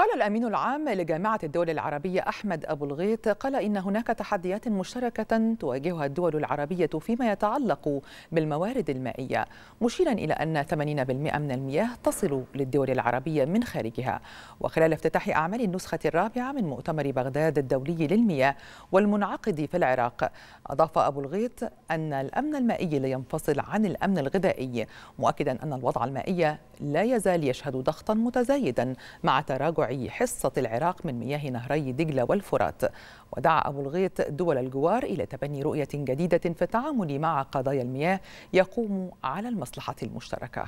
قال الأمين العام لجامعة الدول العربية أحمد أبو الغيط قال إن هناك تحديات مشتركة تواجهها الدول العربية فيما يتعلق بالموارد المائية مشيرا إلى أن 80% من المياه تصل للدول العربية من خارجها. وخلال افتتاح أعمال النسخة الرابعة من مؤتمر بغداد الدولي للمياه والمنعقد في العراق أضاف أبو الغيط أن الأمن المائي لا ينفصل عن الأمن الغذائي مؤكدا أن الوضع المائي لا يزال يشهد ضغطا متزايدا مع تراجع حصة العراق من مياه نهري دجلة والفرات. ودعا أبو الغيط دول الجوار إلى تبني رؤية جديدة في التعامل مع قضايا المياه يقوم على المصلحة المشتركة.